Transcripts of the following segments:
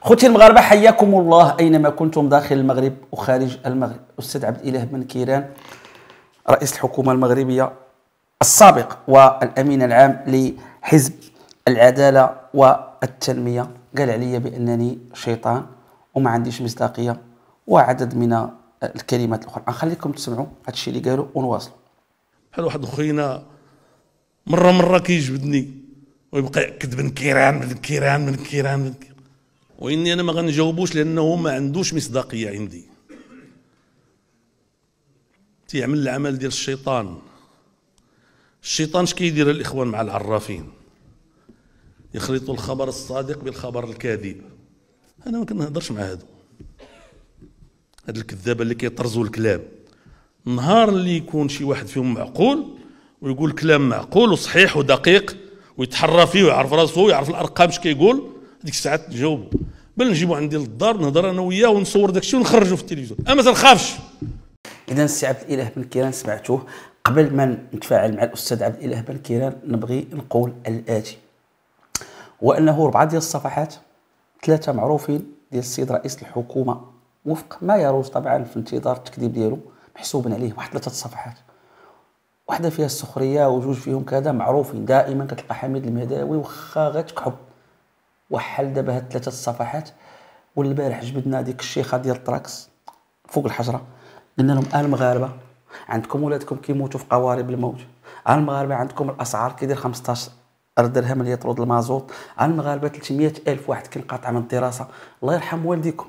خوتي المغاربة حياكم الله. أينما كنتم داخل المغرب وخارج المغرب. أستاذ عبد الإله بن كيران رئيس الحكومة المغربية السابق والأمين العام لحزب العدالة والتنمية. قال علي بأنني شيطان وما عنديش مصداقية وعدد من الكلمات الأخرى. نخليكم تسمعوا هذا الشيء اللي قالوا ونواصلوا. بحال واحد خوينا مرة مرة كيجبدني ويبقى ياكد بن كيران بن كيران بن كيران بن كيران وإني أنا ما غنجاوبوش لأنه ما عندوش مصداقية عندي. تيعمل العمل ديال الشيطان. الشيطان اش كيدير الإخوان مع العرافين. يخلطوا الخبر الصادق بالخبر الكاذب. أنا ما كنهضرش مع هادو. هاد الكذابة اللي كيطرزوا الكلام. النهار اللي يكون شي واحد فيهم معقول ويقول كلام معقول وصحيح ودقيق ويتحرى فيه ويعرف راسو ويعرف الأرقام اش كيقول ديك الساعات نجاوبو بل نجيبو عندي للدار نهضر أنا وياه ونصور داك الشيء ونخرجو في التلفزيون. أما تنخافش اذا السي عبد الإله بن كيران سمعتوه. قبل ما نتفاعل مع الأستاذ عبد الإله بن كيران نبغي نقول الآتي. وأنه اربعه ديال الصفحات ثلاثة معروفين ديال السيد رئيس الحكومة وفق ما يروج طبعا في انتظار التكذيب ديالو محسوب عليه. واحد ثلاثة صفحات. واحدة فيها السخرية وجوج فيهم كذا معروفين. دائما كتلقى حميد المهداوي واخا غير تكحب وحل دابا هاد ثلاثة الصفحات. والبارح جبدنا ديك الشيخة ديال الطراكس فوق الحجرة. قلنا لهم المغاربة عندكم ولادكم كيموتوا في قوارب الموت. المغاربة عندكم الأسعار كيدير 15 درهم ليطرد المازوت. المغاربة 300 ألف واحد كينقطع من الدراسة. الله يرحم والديكم.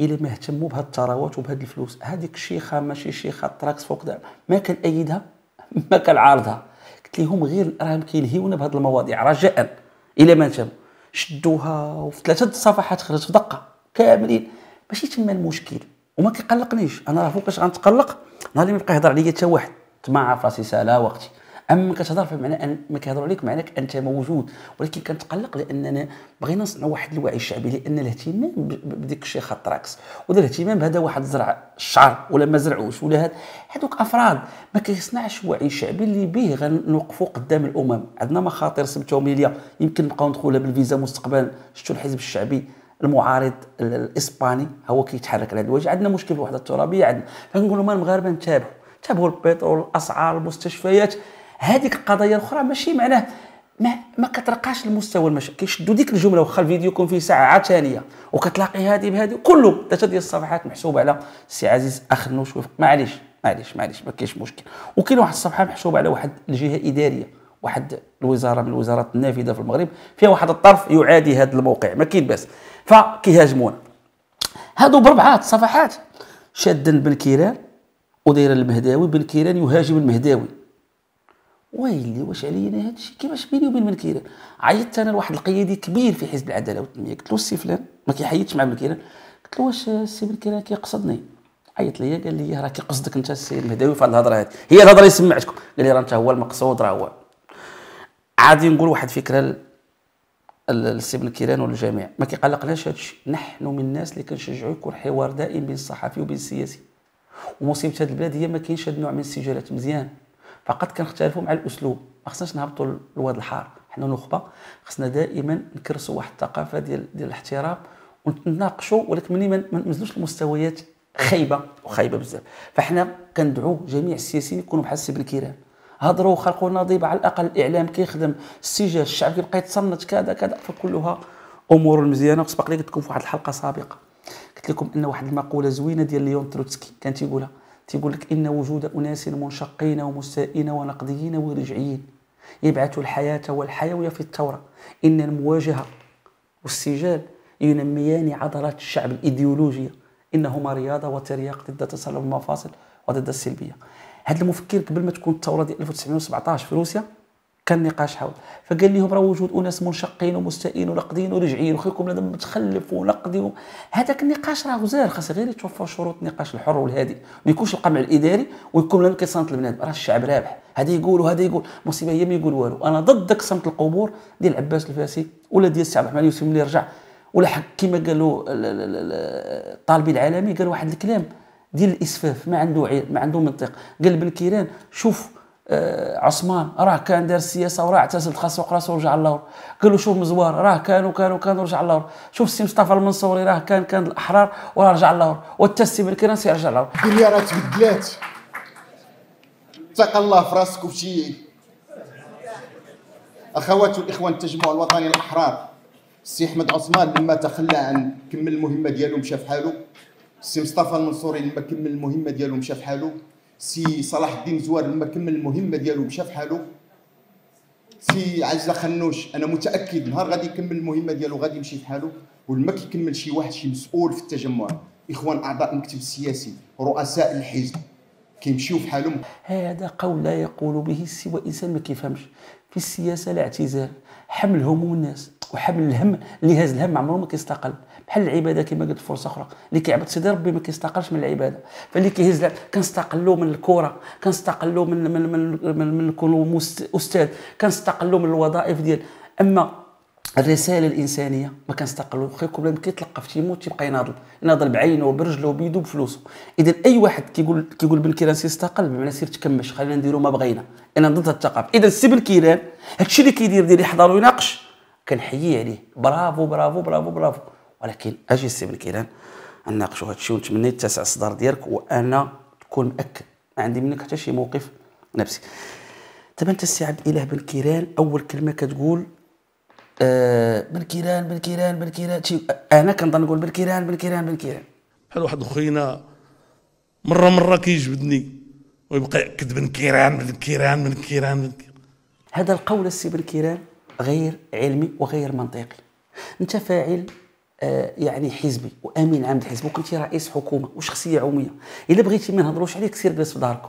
إلا ما اهتموا بهاد الثروات وبهاد الفلوس. هذيك الشيخة ماشي شيخة الطراكس فوق دابا. ما كنأيدها ما كنعارضها قلت لهم غير راهم كيلهيونا بهاد المواضيع رجاء. إلى ما انتبهوا شدوها وفي ثلاثة صفحات خرجت في دقة كاملين. ماشي تما المشكل. وما كيقلقنيش. أنا راه فوقاش غنتقلق نهار اللي ما يبقى يهضر عليا حتى واحد. تما عارف راسي سالا وقتي. أما كتهضر فمعنى ان ما كيهضروا عليك معناك أنت موجود. ولكن كنتقلق لأننا بغينا نصنعوا واحد الوعي الشعبي لأن الاهتمام بديك الشيخ الطراكس ولا الاهتمام بهذا واحد زرع الشعر ولا ما زرعوش ولا هاد هذوك أفراد ما كيصنعش وعي شعبي اللي به غنوقفوا قدام الأمم. عندنا مخاطر سمتهم ليا يمكن نبقاو ندخلها بالفيزا مستقبلا شفتوا الحزب الشعبي المعارض الإسباني؟ هو كيتحرك على هذا الوجه. عندنا مشكل في الوحدة الترابية. عندنا فنقول لهم المغاربة انتبهوا انتبهوا البترول الأسعار المستشفيات. هذيك القضايا الاخرى ماشي معناه ما ما كترقاش لمستوى المشاكل كيشدوا ديك الجملة واخا الفيديو يكون فيه ساعة ثانية وكتلاقي هذه بهذه كله ثلاثة ديال الصفحات محسوبة على السي عزيز اخنوش معليش معليش معليش ما كاينش مشكل. وكاين واحد الصفحة محسوبة على واحد الجهة إدارية واحد الوزارة من الوزارات النافذة في المغرب فيها واحد الطرف يعادي هذا الموقع ما كاين بأس. فكيهاجمونا. هادو بربعات صفحات شادا بن كيران وداير المهداوي بن كيران يهاجم المهداوي. ويلي واش عليا أنا هذا الشيء كيفاش بيني وبين بن كيران عيطت أنا لواحد القيادي كبير في حزب العدالة والتنمية. قلت له السي فلان ما كيحيدش مع بن كيران قلت له واش السي بن كيران كيقصدني؟ عيط ليا قال لي راه كيقصدك أنت السي المهداوي في هذه الهضرة هذه هي الهضرة اللي سمعتكم. قال لي راه أنت هو المقصود راه هو. عادي نقول واحد فكرة السي بن كيران والجميع ما كيقلقناش هذا الشيء نحن من الناس اللي كنشجعوا يكون حوار دائم بين الصحفي وبين السياسي. ومصيبة هذه البلاد هي ما كاينش هذا النوع من السجالات. مزيان. فقط كنختلفوا مع الأسلوب. ما خصناش نهبطوا للواد الحار حنا نخبه خصنا دائما نكرسوا واحد الثقافة ديال ديال الاحترام ونتناقشوا ولكن ملي ما ننزلوش لمستويات خايبة وخايبة بزاف. فاحنا كندعو جميع السياسيين يكونوا بحال السي بن كيران هضروا خلقوا نظيب على الأقل الإعلام كيخدم. السجال الشعب كيبقى يتصنت كذا كذا. فكلها أمور مزيانة. وسبق لي قلت لكم في واحد الحلقة سابقة. قلت لكم أن واحد المقولة زوينة ديال ليون تروتسكي كان تيقولها تيقول لك إن وجود أناس منشقين ومستائين ونقديين ورجعيين يبعث الحياة والحيوية في الثوره إن المواجهة والسجال ينميان عضلات الشعب الإيديولوجية. إنهما رياضة وترياق ضد تسلل المفاصل وضد السلبية. هذا المفكر قبل ما تكون الثوره ديال 1917 في روسيا كان نقاش حول. فقال لهم راه وجود أناس منشقين ومستائين ونقدين ورجعيين وخيكم لازم متخلف ونقدي هذاك النقاش راه غزال خاص غير يتوفر شروط النقاش الحر والهادي. ما يكونش القمع الإداري ويكون لم كيصنت البنادم. راه الشعب رابح. هذا يقول وهذا يقول. المصيبه هي ما يقول والو. أنا ضدك صمت القبور ديال عباس الفاسي ولا ديال السي عبد الرحمن اليوسفي ملي رجع. ولا حق كما قالوا الطالبي العالمي قال واحد الكلام ديال الإسفاف ما عنده ما عنده منطق. قال بن كيران شوف عثمان راه كان دار السياسة وراه اعتزل خاص راسو ورجع للور قال له شوف مزوار راه كانوا كانوا كانوا رجع للور شوف السي مصطفى المنصوري راه كان كان الأحرار وراه رجع للور وانت السي بن كيران رجع للور الدنيا راه تبدلات. اتق الله في راسك وفي أخوات والاخوان التجمع الوطني الأحرار. السي أحمد عثمان لما تخلى عن كمل المهمة ديالو مشى في حاله. السي مصطفى المنصوري لما كمل المهمة ديالو مشى في حاله. سي صلاح الدين مزوار لما كمل المهمة ديالو مشى في حاله سي عزيز أخنوش أنا متأكد نهار غادي يكمل المهمة ديالو غادي يمشي في حاله ولما كيكمل شي واحد شي مسؤول في التجمع. إخوان أعضاء المكتب السياسي رؤساء الحزب كيمشيو في حالهم. هذا قول لا يقول به سوى إنسان ما كيفهمش. في السياسة لا اعتزال حمل هموم الناس. وحمل الهم اللي هاز الهم عمره ما كيستقل. بحال العبادة كما قلت فرصة أخرى. اللي كيعبد سيدي ربي ما كيستقلش من العبادة. فاللي كيهز كنستقلوا من الكره كنستقلوا من من من من, من نكونوا أستاذ كنستقلوا من الوظائف ديال. أما الرسالة الإنسانية ما كنستقلوا خيكم بلا كيتلقى في تيموت تيبقى يناضل. يناضل بعينه وبرجله وبيدو بفلوسه. اذا أي واحد كيقول كيقول بن كيران سيستقل بمعنى سير تكمش. خلينا نديروا ما بغينا. أنا ضد الثقافه اذا السي بن كيران هادشي اللي كيدير ديال يحضر ويناقش. كنحييه عليه برافو برافو برافو برافو. ولكن أجي السي بن كيران نناقشوا هذا الشيء ونتمنى يتسع الصدر ديالك وأنا تكون متأكد ما عندي منك حتى شي موقف نفسي. دابا أنت السي عبد الإله بن كيران أول كلمة كتقول آه بن كيران بن كيران بن كيران أنا كنظن نقول بن كيران بن كيران بن كيران بحال واحد خوينا مرة مرة كيجبدني ويبقى يأكد بن كيران بن كيران بن كيران بن كيران؟ هذا القول السي بن كيران غير علمي وغير منطقي. انت فاعل آه يعني حزبي وامين عام الحزب وكنتي رئيس حكومة وشخصية عمومية. إلا بغيتي ما نهضروش عليك سير جلس في داركم.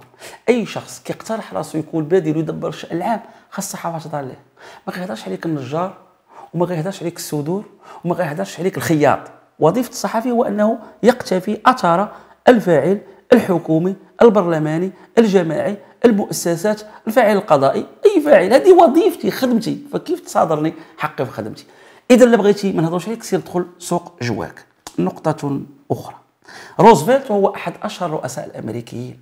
أي شخص كيقترح راسو يكون بادر ويدبر الشان العام خاص الصحافة تهضر ليه ما كيهضرش عليك النجار وما غيهضرش عليك الصدور وما غيهضرش عليك الخياط. وظيفة الصحفي هو أنه يقتفي اثار الفاعل الحكومي البرلماني الجماعي المؤسسات الفاعل القضائي. اي فاعل هذه وظيفتي خدمتي. فكيف تصادرني حقي في خدمتي؟ إذا اللي بغيتي ما نهضروش عليك سير دخل سوق جواك نقطة أخرى. روزفلت هو أحد أشهر الرؤساء الأمريكيين.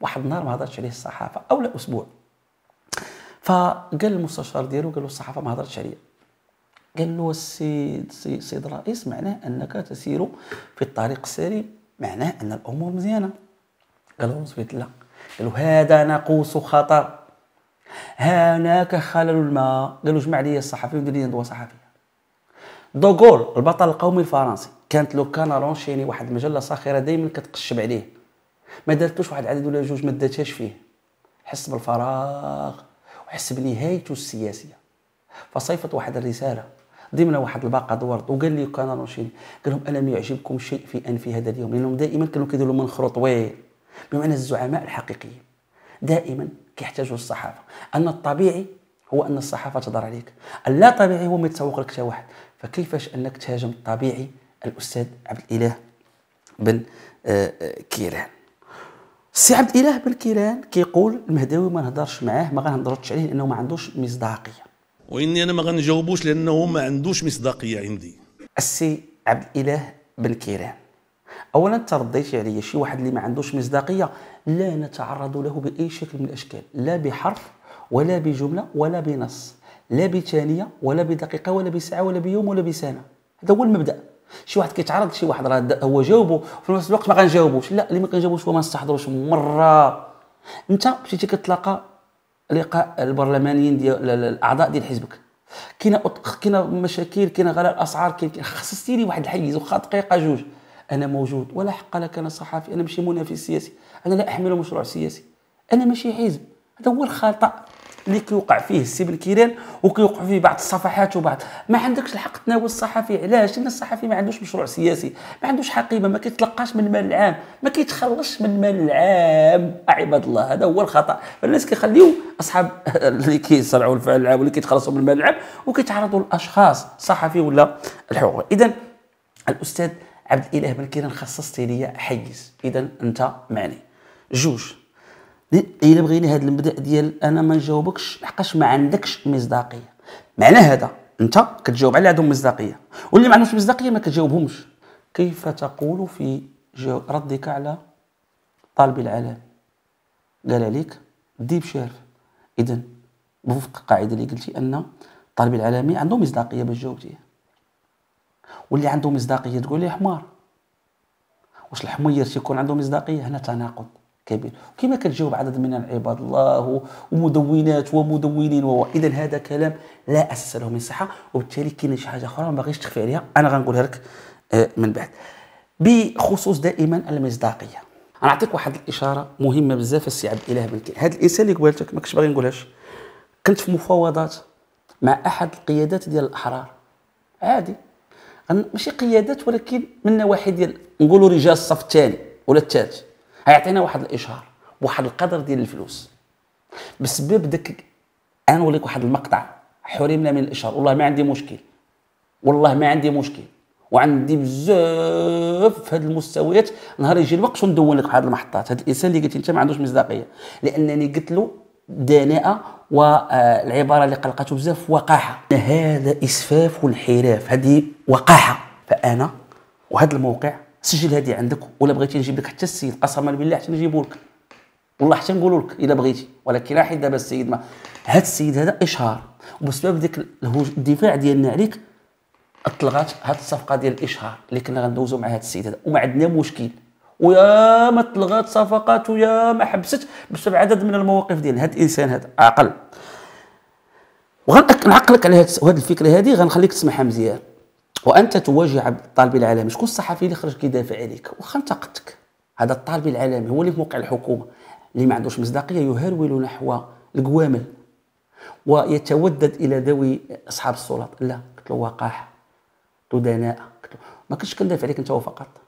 واحد النهار ما هضرتش عليه الصحافة أو لا أسبوع. فقال المستشار ديالو قال له الصحافة ما هضرتش عليا. قال له السيد سيد الرئيس معناه أنك تسير في الطريق السليم معناه أن الأمور مزيانة. قال له روزفلت لا. قال له هذا ناقوس خطر. هناك خلل ما قال له جمع لي الصحفي ودير لي ندوة صحفية. دوغول البطل القومي الفرنسي كانت Le Canard enchaîné واحد المجلة ساخرة دائما كتقشب عليه. ما دارتوش واحد العدد ولا جوج ما داتهاش فيه. حس بالفراغ وحس بنهايته السياسية. فصيفط واحد الرسالة ضمن واحد الباقة دورد وقال ل Le Canard enchaîné قال لهم الم يعجبكم شيء في انفي هذا اليوم؟ لأنهم دائما كانوا كيديروا منخرو طويل بمعنى الزعماء الحقيقيين. دائما كيحتاجوا الصحافة. أن الطبيعي هو أن الصحافة تدار عليك. اللا طبيعي هو ما يتسوق لك حتى واحد. فكيفاش أنك تهاجم الطبيعي الأستاذ عبد الإله بن آه، آه، كيران؟ السي عبد الإله بن كيران كيقول المهداوي ما نهضرش معاه ما غنهضرش عليه لأنه ما عندوش مصداقية. وإني أنا ما غنجاوبوش لأنه ما عندوش مصداقية عندي. السي عبد الإله بن كيران. اولا ترديتي عليا شي واحد اللي ما عندوش مصداقية لا نتعرض له بأي شكل من الأشكال لا بحرف ولا بجملة ولا بنص لا بثانية ولا بدقيقة ولا بساعة ولا بيوم ولا بسنة. هذا هو المبدأ. شي واحد كيتعرض شي واحد راه هو جاوبه في نفس الوقت ما غنجاوبوش. لا اللي ما كنجاوبوش هو ما نستحضروش مرة. أنت مشيتي كتلاقى لقاء البرلمانيين ديال الأعضاء ديال حزبك. كاينة كاينة مشاكل كاينة غلاء الأسعار كاين خصصتي لي واحد الحيز واخا دقيقة جوج. أنا موجود ولا حق لك أنا صحافي أنا ماشي منافس سياسي أنا لا أحمل مشروع سياسي أنا ماشي حزب. هذا هو الخطا اللي كيوقع فيه السي بالكيران وكيوقع فيه بعض الصفحات وبعض. ما عندكش الحق تناول الصحفي علاش؟ لأن الصحفي ما عندوش مشروع سياسي ما عندوش حقيبة ما كيتلقاش من المال العام ما كيتخلصش من المال العام. عباد الله هذا هو الخطأ. فالناس كيخليو أصحاب اللي كيصنعوا الفعل العام واللي كيتخلصوا من المال العام وكيتعرضوا للاشخاص صحفي ولا الحقوق. اذا الأستاذ عبد الإله بن كيران خصصتي لي حيز. اذا أنت معني. جوج. إلا بغينا هذا المبدأ ديال أنا ما نجاوبكش لحقاش ما عندكش مصداقية. معنى هذا أنت كتجاوب على عندهم مصداقية. واللي ما عندهمش مصداقية ما كتجاوبهمش. كيف تقول في ردك على طالب العلم؟ قال عليك ديب شارف اذا بوفق القاعده اللي قلتي أن الطالب العالمي عنده مصداقية باش جاوبتيه واللي عنده مصداقية تقول لي حمار. واش الحمير تيكون عنده مصداقية؟ هنا تناقض كبير. كما كتجاوب عدد من عباد الله ومدونات ومدونين و إذا هذا كلام لا أساس له من صحة. وبالتالي كاين شي حاجة أخرى ما باغيش تخفي عليها. أنا غنقولها لك آه، من بعد. بخصوص دائما المصداقية. نعطيك واحد الإشارة مهمة بزاف السي عبد الإله بن هذا الإنسان اللي قلت ما كنتش باغي نقولهاش. كنت في مفاوضات مع أحد القيادات ديال الأحرار. عادي. ماشي قيادات ولكن من نواحي ديال نقولوا رجال الصف الثاني ولا الثالث غيعطينا واحد الإشهار بواحد القدر ديال الفلوس. بسبب داك أنا نوريك واحد المقطع حرمنا من الإشهار. والله ما عندي مشكل. والله ما عندي مشكل. وعندي بزاف في هذه المستويات. نهار يجي الوقت وندون لك هذه المحطات. هذا الإنسان اللي قلت أنت ما عندوش مصداقية. لأنني قلت له دناءة والعبارة اللي قلقته بزاف وقاحة. هذا إسفاف وانحراف. هذه وقاحة. فأنا وهذا الموقع سجل هذه عندك ولا بغيتي نجيب لك حتى السيد. قسما بالله حتى نجيبو لك. والله حتى نقولوا لك اذا بغيتي. ولكن راح دابا السيد ما. هذا السيد هذا إشهار. وبسبب ديك الدفاع ديالنا عليك أطلقات هذه الصفقة ديال الإشهار. اللي كنا غندوزو مع هذا السيد هذا. وما عندنا مشكل. ويا ما طلغات صفقات ويا ما حبست بسبب عدد من المواقف ديال هذا الإنسان هذا عقل وغنعقلك على هذه الفكرة هذه غنخليك تسمعها مزيان. وأنت تواجه الطالب العالمي شكون الصحفي اللي خرج كيدافع عليك؟ واخا انتقدتك هذا الطالب العالمي هو اللي في موقع الحكومة اللي ما عندوش مصداقية يهرول نحو القوامل ويتودد إلى ذوي أصحاب السلطات لا قلت له وقاحه قلت له دناءه قلت له ما كنتش كندافع عليك أنت فقط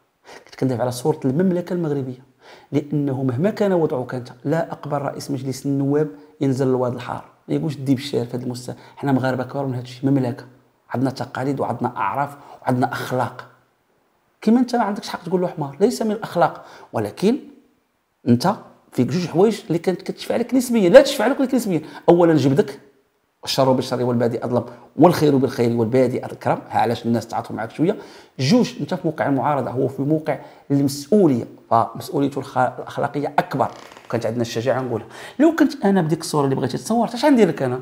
كندافع على صورة المملكة المغربية لأنه مهما كان وضعك انت لا أقبل رئيس مجلس النواب ينزل للواد الحار. ما يقولش دي بالشارع في هذا المستوى. حنا مغاربة كبار من هذا الشيء. مملكة. عندنا تقاليد وعندنا أعراف وعندنا أخلاق. كما أنت ما عندكش حق تقول له حمار. ليس من الأخلاق. ولكن أنت فيك جوج حوايج اللي كانت كتشفع لك نسبيا. لا تشفع لك نسبيا. اولا جبدك. الشر بالشر والبادئ أظلم والخير بالخير والبادئ أكرم. علاش الناس تعاطفوا معك شوية؟ جوج أنت في موقع المعارضة هو في موقع المسؤوليه فمسؤوليته الأخلاقية أكبر. كانت عندنا الشجاعة نقولها. لو كنت أنا بديك الصورة اللي بغيتي تصور اش غندير لك أنا؟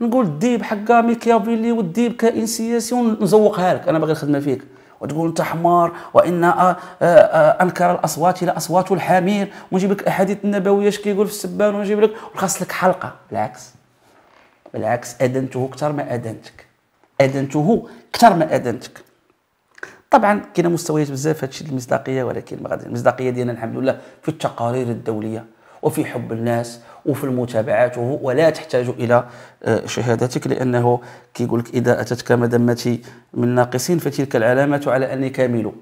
نقول الديب حقا ميكيافيلي والديب كائن سياسي ونزوقها لك. أنا باغي الخدمة فيك. وتقول أنت حمار وإن أنكر الأصوات لصوت الحمير. ونجيب لك الاحاديث النبوية اش كيقول في السبان ونجيب لك وخاص لك حلقة. بالعكس. بالعكس أدنته أكثر ما أدنتك. أدنته أكثر ما أدنتك. طبعا كاين مستويات بزاف هادشي المصداقية ولكن المصداقية ديالنا الحمد لله في التقارير الدولية وفي حب الناس وفي المتابعات ولا تحتاج إلى آه، شهادتك لأنه كيقول لك إذا أتتك مذمتي من ناقصين فتلك العلامه على أني كامل.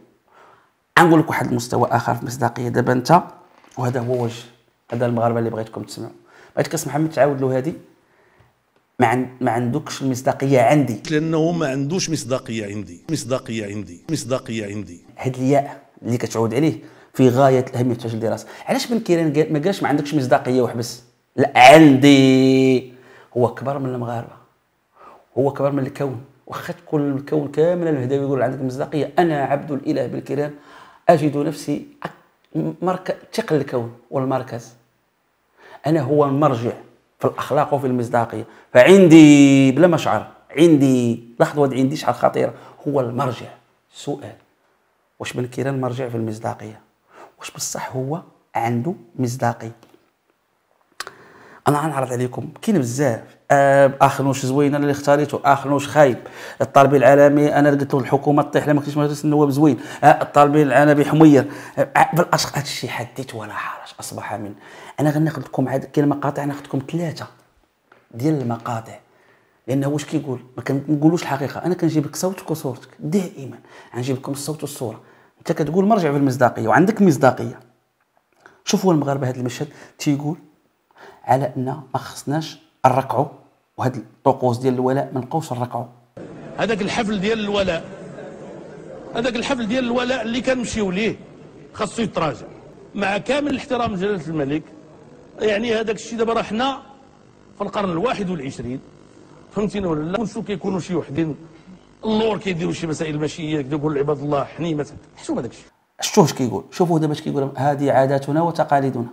نقول لك واحد المستوى آخر في المصداقية. دابا انت وهذا هو وجه هذا المغاربة اللي بغيتكم تسمعوا. بغيتك اسم محمد تعاود له هذه ما عن ما عندكش المصداقيه عندي. لأنه ما عندوش مصداقية عندي. مصداقية عندي. مصداقية عندي. هاد الياء اللي كتعود عليه في غاية الأهمية في الدراسة. علاش بن كيران ما قالش ما عندكش مصداقية وحبس لا عندي. هو كبر من المغاربة. هو كبر من الكون. واخا تكون الكون كامل الهداوي يقول عندك مصداقية. أنا عبد الإله بالكيران أجد نفسي مركز ثقل الكون والمركز. أنا هو المرجع. في الأخلاق وفي المصداقية. فعندي بلا مشعر عندي لاحظوا هذه عندي شحال خطيرة؟ هو المرجع. سؤال واش بن كيران مرجع في المصداقية؟ واش بصح هو عنده مصداقية؟ أنا غنعرض عليكم كاين بزاف. آه اخنوش زوين أنا اللي اختاريته. اخنوش خايب. الطالب العالمي أنا قلت له الحكومة طيح لما كنتش مجلس النواب زوين آه الطالب العالمي حمير. آه بالاشق هذا الشيء حديت ولا حرج. أصبح من أنا غناخذ لكم عاد كاين مقاطع ناخذ لكم ثلاثة ديال المقاطع. لأنه واش كيقول؟ ما كنقولوش الحقيقة. أنا كنجيب لك صوتك وصورتك دائما. غنجيب لكم الصوت والصورة. أنت كتقول مرجع في المصداقية وعندك مصداقية. شوفوا المغاربة هذا المشهد تيقول على أن ما خصناش نرقعوا وهاد الطقوس ديال الولاء ما نبقاوش نرقعوا هذاك الحفل ديال الولاء هذاك الحفل ديال الولاء اللي كنمشيو ليه خاصو يتراجع. مع كامل الاحترام لجلالة الملك يعني هذاك الشيء دابا راه حنا في القرن الواحد والعشرين. فهمتيني ولا لا؟ كلشو كيكونوا شي وحدين اللور كيديروا شي مسائل ماشيه كدا يقول عباد الله حنيمة. حشوم هذاك الشيء. اش كيقول شوفوا دابا اش كيقول هذه عاداتنا وتقاليدنا.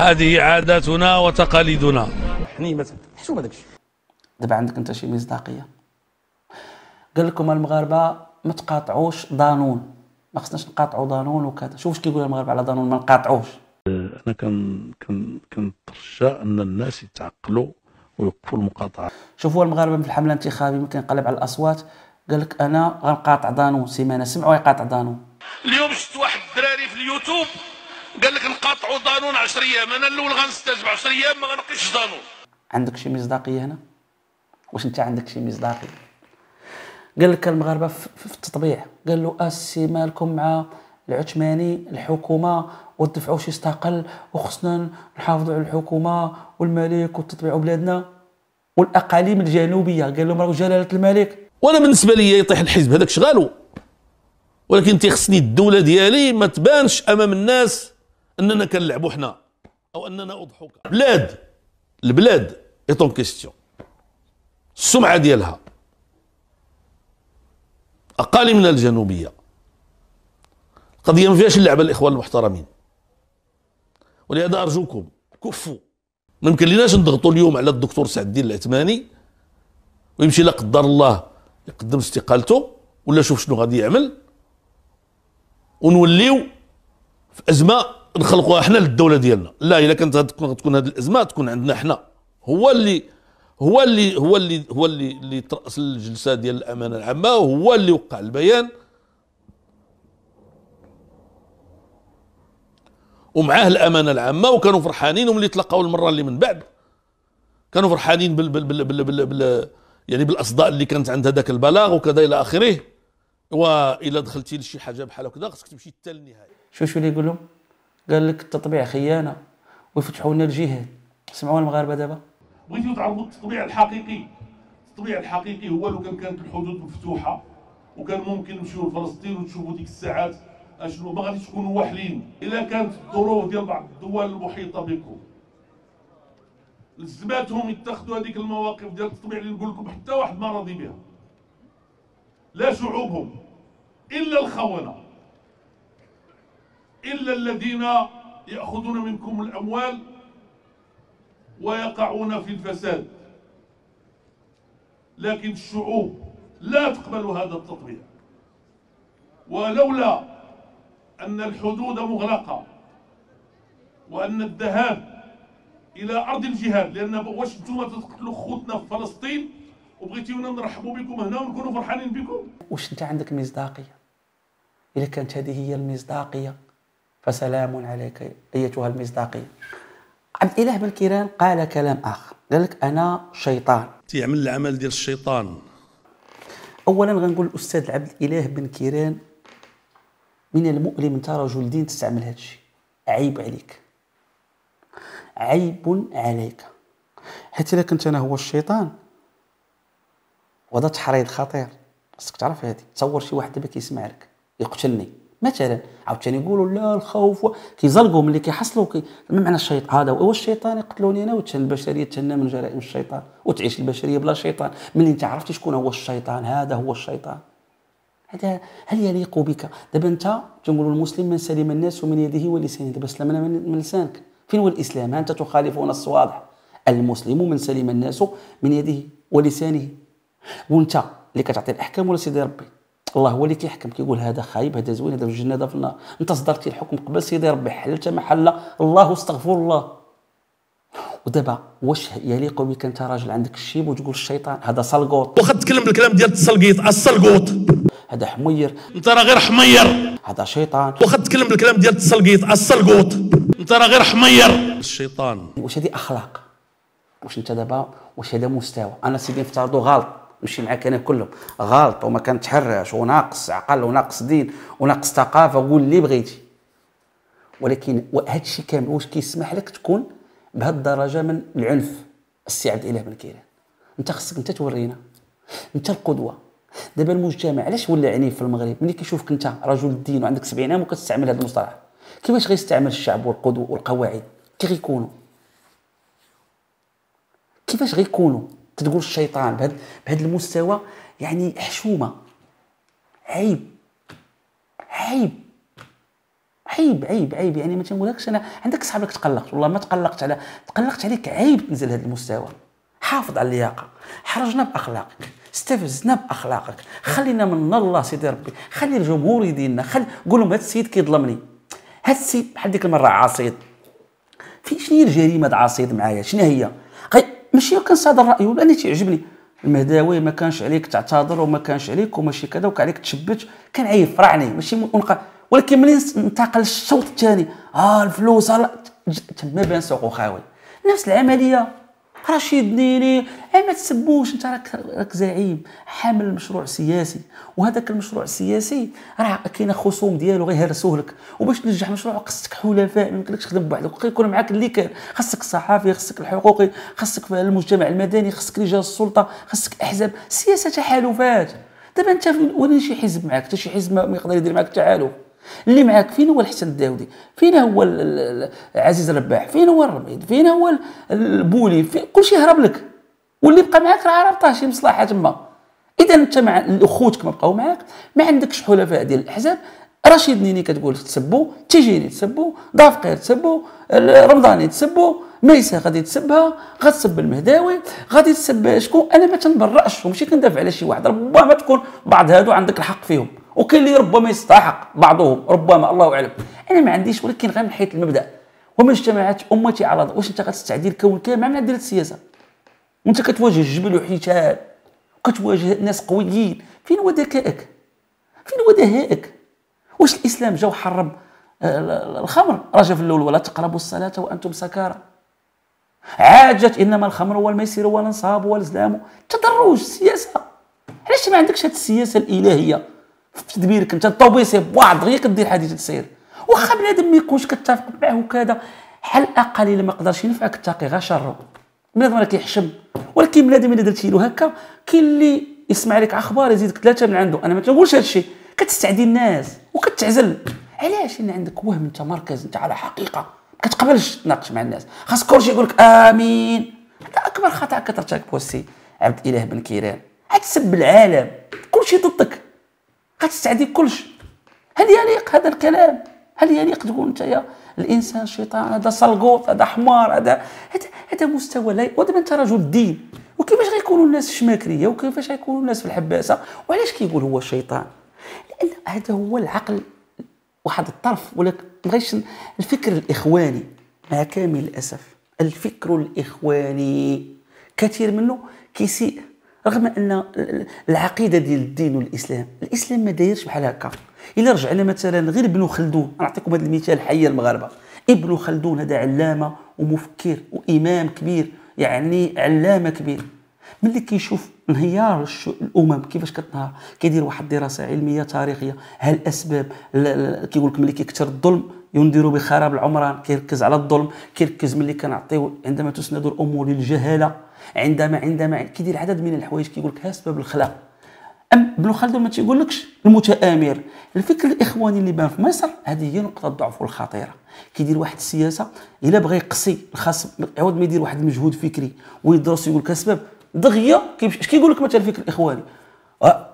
هذه عاداتنا وتقاليدنا. حني مثلا حشوم هذاك الشيء دابا عندك أنت شي مصداقية. قال لكم المغاربة ما تقاطعوش دانون ما خصناش نقاطعوا دانون وكذا. شوف اش كيقول المغاربة على دانون ما نقاطعوش. أنا كان كان كنترجى أن الناس يتعقلوا ويوقفوا المقاطعة. شوفوا المغاربة في الحملة الانتخابية ملي كينقلب على الأصوات. قال لك أنا غنقاطع دانون سيمانة. سمعوا يقاطع دانون اليوم شفت واحد الدراري في اليوتيوب قال لك نقاطعوا دانون 10 أيام. أنا الأول غنستجيب 10 أيام ما غنقيش دانون عندك شي مصداقية هنا؟ واش أنت عندك شي مصداقية؟ قال لك المغاربة في في التطبيع. قال له أسي مالكم مع العثماني الحكومة ودفعوا شي استقل وخصنا نحافظوا على الحكومة والملك والتطبيع بلادنا. والأقاليم الجنوبية. قال لهم راه جلالة الملك. وأنا بالنسبة لي يطيح الحزب. هذاك شغالو. ولكن تيخصني الدولة ديالي ما تبانش أمام الناس. أننا كنلعبوا حنا أو أننا أضحوك. بلاد البلاد est en question السمعة ديالها اقاليمنا الجنوبية. القضية ما فيهاش اللعبة الاخوان المحترمين. ولهذا أرجوكم كفوا. ما يمكن ليناش نضغطوا اليوم على الدكتور سعد الدين العثماني ويمشي لا قدر الله يقدم استقالته ولا شوف شنو غادي يعمل. ونوليو في أزمة نخلقوها إحنا للدولة ديالنا. لا إلا كانت غتكون هذه الأزمة تكون عندنا إحنا هو اللي هو اللي هو اللي هو اللي اللي تراس الجلسة ديال الأمانة العامة وهو اللي وقع البيان. ومعاه الأمانة العامة وكانوا فرحانين وملي تلقاو المرة اللي من بعد كانوا فرحانين بال بال بال بال بال بال يعني بالأصداء اللي كانت عند هذاك البلاغ وكذا إلى آخره. والى دخلتي لشي حاجة بحال هكذا خصك تمشي حتى للنهاية. شو شو اللي يقول لهم قال لك التطبيع خيانة ويفتحوا لنا الجهاد سمعوا المغاربة دابا؟ بغيتو تعرفوا التطبيع الحقيقي. التطبيع الحقيقي هو لو كان كانت الحدود مفتوحة وكان ممكن نمشيو لفلسطين وتشوفوا ديك الساعات أشنو ما غاديش تكونوا واحلين إلا كانت الظروف ديال بعض الدول المحيطة بكم. لزماتهم يتخذوا هذيك المواقف ديال التطبيع اللي نقول لكم حتى واحد ما راضي بها. لا شعوبهم إلا الخونة. إلا الذين يأخذون منكم الأموال ويقعون في الفساد. لكن الشعوب لا تقبل هذا التطبيع ولولا أن الحدود مغلقة وأن الذهاب إلى أرض الجهاد لأن واش نتوما تقتلوا خوتنا في فلسطين وبغيتيونا نرحبوا بكم هنا ونكونوا فرحانين بكم؟ واش أنت عندك مصداقية؟ اذا كانت هذه هي المصداقية. فسلام عليك أيتها المصداقية. عبد الإله بن كيران قال كلام آخر قال لك أنا شيطان. تيعمل العمل ديال الشيطان. اولا غنقول الأستاذ عبد الإله بن كيران من المؤلم أنت رجل دين تستعمل هذا الشيء. عيب عليك. عيب عليك. حيت إلا كنت أنا هو الشيطان وهذا تحريض خطير. خصك تعرف هذه. تصور شي واحد دابا كيسمع لك يقتلني. مثلا عاوتاني يقولوا لا الخوف. كيزلقوا ملي كيحصلوا كي... ما معنى الشيطان هذا؟ هو الشيطان يقتلوني أنا وتشن البشرية تشنى من جرائم الشيطان؟ وتعيش البشرية بلا شيطان. ملي أنت عرفتي شكون هو الشيطان؟ هذا هو الشيطان. هذا هل يليق بك؟ دابا أنت تنقولوا المسلم من سلم الناس من يده ولسانه دابا سلمنا من, من لسانك. فين هو الإسلام؟ ها أنت تخالف نص واضح المسلم من سلم الناس من يده ولسانه. وأنت اللي كتعطي الأحكام ولا سيدي ربي؟ الله هو اللي كيحكم كيقول هذا خايب هذا زوين هذا في الجنة هذا في النار انت صدرتي الحكم قبل سيدي ربي حللت محل الله استغفر الله. ودابا واش يليق بك انت راجل عندك الشيب وتقول الشيطان هذا سلقوط؟ واخا تكلم بالكلام ديال التسلقيط السلقوط. هذا حمير. انت راه غير حمير. هذا شيطان. واخا تكلم بالكلام ديال التسلقيط السلقوط. انت راه غير حمير. الشيطان. واش هذه أخلاق؟ واش انت دابا واش هذا مستوى؟ أنا سيدي نفترضو غلط. نمشي معاك أنا كلهم. غلط وما كنتحرش وناقص عقل وناقص دين وناقص ثقافة قول اللي بغيتي. ولكن هذا الشيء كامل واش كيسمح لك تكون بهذه الدرجة من العنف السي عبد الاله بن كيران أنت خصك أنت تورينا. أنت القدوة. دابا المجتمع علاش ولا عنيف في المغرب؟ ملي كيشوفك أنت رجل الدين وعندك 70 عام وكتستعمل هذا المصطلح كيفاش غيستعمل الشعب والقدوة والقواعد؟ كي غيكونوا؟ كيفاش غيكونوا؟ تقول الشيطان بهذا بهذا المستوى يعني حشومة. عيب. عيب. عيب عيب عيب. يعني ما تنقولكش أنا عندك صحابك تقلقت. والله ما تقلقت على تقلقت عليك. عيب تنزل هذا المستوى. حافظ على اللياقة. حرجنا بأخلاقك. استفزنا بأخلاقك. خلينا من الله سيدي ربي. خلي الجمهور يدينا خلي قول لهم هذا السيد كيظلمني. هذا السيد بحال ديك المره عاصيد في شنو هي الجريمة عاصيد معايا؟ شنو هي؟ ماشي كنصادر رأيه ولا أنا تيعجبني المهداوي ما كانش عليك تعتذر وما كانش عليك وماشي كذا وكان عليك تشبت. كان عيب فرعني ماشي ونقع ولكن ملي انتقل الشوط الثاني آه الفلوس آه تما بان سوق خاوي نفس العملية. رشيد نيني ما تسبوش أنت راك راك زعيم. حامل مشروع سياسي. وهذاك المشروع السياسي راه كاين خصوم ديالو غير هرسوه لك. وباش تنجح مشروع خصك حلفاء ما يمكنلكش تخدم بوحدك. يكون معاك اللي كان. خصك الصحافي خصك الحقوقي خصك المجتمع المدني خصك رجال السلطة خصك أحزاب. سياسه تحالفات. دابا أنت وين شي حزب معاك؟ حتى شي حزب ما يقدر يدير معاك التحالف. اللي معاك فين هو الحسن الداودي؟ فين هو عزيز الرباح فين هو الرميد؟ فين هو بوليف؟ فين كلشي هرب لك. واللي بقى معاك راه راه شي مصلحة تما. إذا أنت مع خوتك ما بقاو معاك ما عندكش حلفاء ديال الأحزاب. رشيد نيني كتقول تسبو تيجيني تسبو دافقير تسبو رمضاني تسبو ميسا غادي تسبها غتسب المهداوي غادي تسب شكون؟ أنا ما تنبرأش وماشي كندافع على شي واحد. ربما تكون بعض هادو عندك الحق فيهم. وكاين اللي ربما يستحق بعضهم ربما الله اعلم أنا ما عنديش ولكن غير من حيث المبدأ. وما اجتمعت أمتي على واش أنت غتستعدي الكون كامل مع دير السياسة. وأنت كتواجه الجبل وحيتان وكتواجه ناس قويين. فين هو ذكائك فين هو دهائك واش الإسلام جا وحرم آه، الخمر؟ رجع في الأول ولا تقربوا الصلاة وأنتم سكارى. عاجت إنما الخمر والميسر والأنصاب والازلام تدرج السياسة. علاش ما عندكش هذه السياسة الإلهية؟ في تدبيرك انت الطوبيس بواحد غير كدير حديث تسير. واخا بنادم ما يكونش كتفق معاه وكذا. على الاقل الا ما قدرش ينفعك تقي غير شره؟ بنادم راه كيحشم. ولكن بنادم إلا درتي له هكا كاين اللي يسمع لك أخبار يزيدك ثلاثة من عنده. أنا ما تنقولش هذا الشيء كتستعدي الناس وكتعزل. علاش؟ ان عندك وهم أنت مركز أنت على حقيقة. ما كتقبلش تناقش مع الناس. خاص كلشي يقول لك آمين. هذا أكبر خطأ كترتكبه السي عبد الاله بن كيران. غتسب العالم. كلشي ضدك. غتستعدي كلشي هل يليق هذا الكلام؟ هل يليق؟ تقول أنت يا الإنسان شيطان هذا سلقوط هذا حمار هذا هذا مستوى لا ودابا انت رجل دين وكيفاش غيكونوا الناس الشماكرية؟ وكيفاش غيكونوا الناس في الحباسة؟ وعلاش كيقول هو شيطان؟ لأن هذا هو العقل واحد الطرف ولكن بغيتش الفكر الإخواني. مع كامل الأسف الفكر الإخواني كثير منه كيسيء. رغم أن العقيدة ديال الدين والإسلام الإسلام ما دايرش بحال هكا. إلا رجعنا مثلا غير ابن خلدون نعطيكم هذا المثال حي المغاربة. ابن خلدون هذا علامة ومفكر وإمام كبير يعني علامة كبير ملي كيشوف انهيار الأمم كيفاش كتنهار كيدير واحد الدراسه علمية تاريخية هل الاسباب كيقول لك ملي كيكثر الظلم ينذر بخراب العمران كيركز على الظلم كيركز ملي كنعطيو عندما تسند الأمور للجهالة. عندما عندما كيدير عدد من الحوايج كيقول لك ها سبب الخلاق. أم ابن خلدون ما تيقولكش؟ المتآمر. الفكر الإخواني اللي بان في مصر هذه هي نقطة الضعف والخطيرة. كيدير واحد السياسة إلا بغى يقصي الخاص عاود ما يدير واحد المجهود فكري ويدرس يقول لك اسباب دغيا اش كيقول لك مثلا الفكر الإخواني